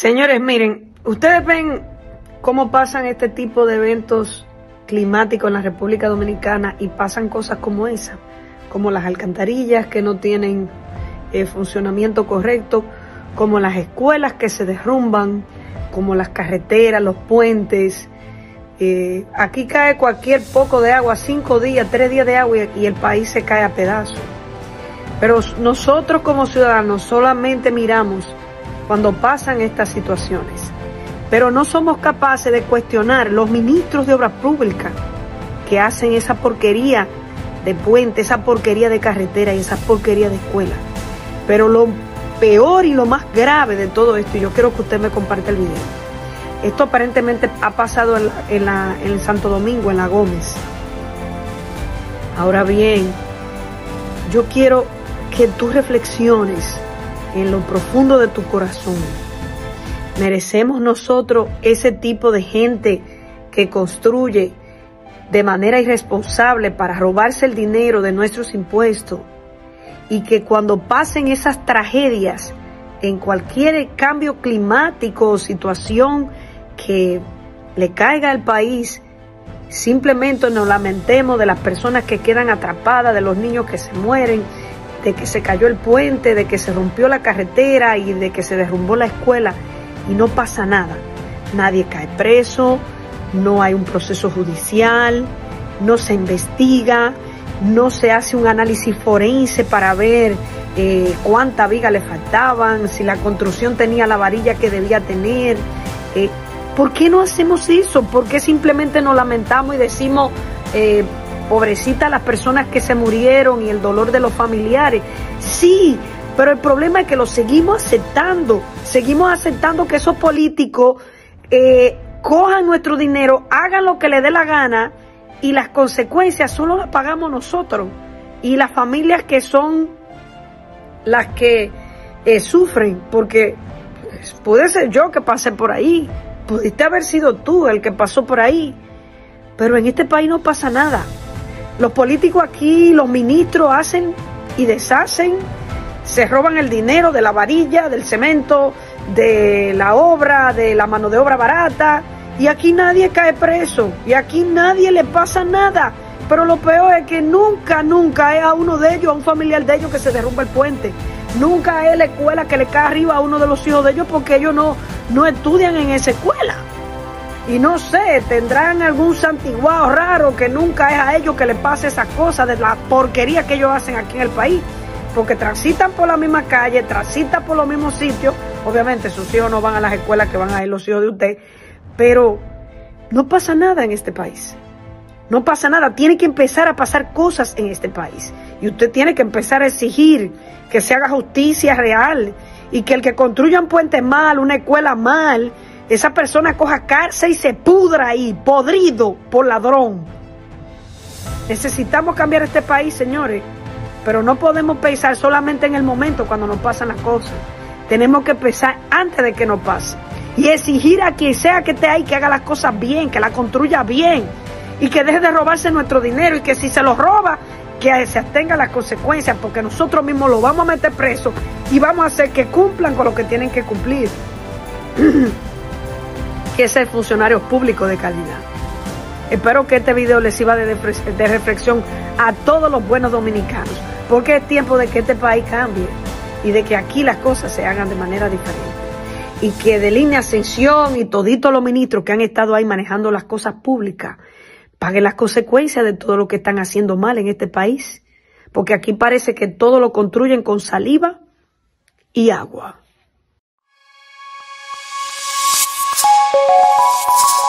Señores, miren, ustedes ven cómo pasan este tipo de eventos climáticos en la República Dominicana y pasan cosas como esa, como las alcantarillas que no tienen eh, funcionamiento correcto, como las escuelas que se derrumban, como las carreteras, los puentes. Eh, aquí cae cualquier poco de agua, cinco días, tres días de agua y, y el país se cae a pedazos. Pero nosotros como ciudadanos solamente miramos cuando pasan estas situaciones. Pero no somos capaces de cuestionar los ministros de obras públicas que hacen esa porquería de puente, esa porquería de carretera y esa porquería de escuela. Pero lo peor y lo más grave de todo esto, y yo quiero que usted me comparte el video, esto aparentemente ha pasado en, el Santo Domingo, en la Gómez. Ahora bien, yo quiero que tú reflexiones en lo profundo de tu corazón. Merecemos nosotros ese tipo de gente que construye de manera irresponsable para robarse el dinero de nuestros impuestos y que cuando pasen esas tragedias en cualquier cambio climático o situación que le caiga al país, simplemente nos lamentemos de las personas que quedan atrapadas, de los niños que se mueren, de que se cayó el puente, de que se rompió la carretera y de que se derrumbó la escuela y no pasa nada. Nadie cae preso, no hay un proceso judicial, no se investiga, no se hace un análisis forense para ver eh, cuánta viga le faltaban, si la construcción tenía la varilla que debía tener. Eh, ¿Por qué no hacemos eso? ¿Por qué simplemente nos lamentamos y decimos, eh, pobrecita las personas que se murieron y el dolor de los familiares? Sí, pero el problema es que lo seguimos aceptando, seguimos aceptando que esos políticos eh, cojan nuestro dinero, hagan lo que les dé la gana y las consecuencias solo las pagamos nosotros y las familias que son las que eh, sufren, porque pues, puede ser yo que pasé por ahí, pudiste haber sido tú el que pasó por ahí, pero en este país no pasa nada. Los políticos aquí, los ministros hacen y deshacen, se roban el dinero de la varilla, del cemento, de la obra, de la mano de obra barata, y aquí nadie cae preso, y aquí nadie le pasa nada. Pero lo peor es que nunca, nunca es a uno de ellos, a un familiar de ellos que se derrumba el puente. Nunca es la escuela que le cae arriba a uno de los hijos de ellos porque ellos no, no estudian en esa escuela. Y no sé, tendrán algún santiguado raro que nunca es a ellos que le pase esa cosa de la porquería que ellos hacen aquí en el país. Porque transitan por la misma calle, transitan por los mismos sitios. Obviamente sus hijos no van a las escuelas que van a ir los hijos de usted. Pero no pasa nada en este país. No pasa nada. Tiene que empezar a pasar cosas en este país. Y usted tiene que empezar a exigir que se haga justicia real. Y que el que construya un puente mal, una escuela mal, esa persona coja cárcel y se pudra ahí, podrido por ladrón. Necesitamos cambiar este país, señores. Pero no podemos pensar solamente en el momento cuando nos pasan las cosas. Tenemos que pensar antes de que nos pase. Y exigir a quien sea que esté ahí que haga las cosas bien, que la construya bien. Y que deje de robarse nuestro dinero. Y que si se lo roba, que se atenga las consecuencias. Porque nosotros mismos lo vamos a meter preso. Y vamos a hacer que cumplan con lo que tienen que cumplir. que ser funcionarios públicos de calidad. Espero que este video les sirva de reflexión a todos los buenos dominicanos, porque es tiempo de que este país cambie y de que aquí las cosas se hagan de manera diferente. Y que de línea ascensión y toditos los ministros que han estado ahí manejando las cosas públicas paguen las consecuencias de todo lo que están haciendo mal en este país. Porque aquí parece que todo lo construyen con saliva y agua. you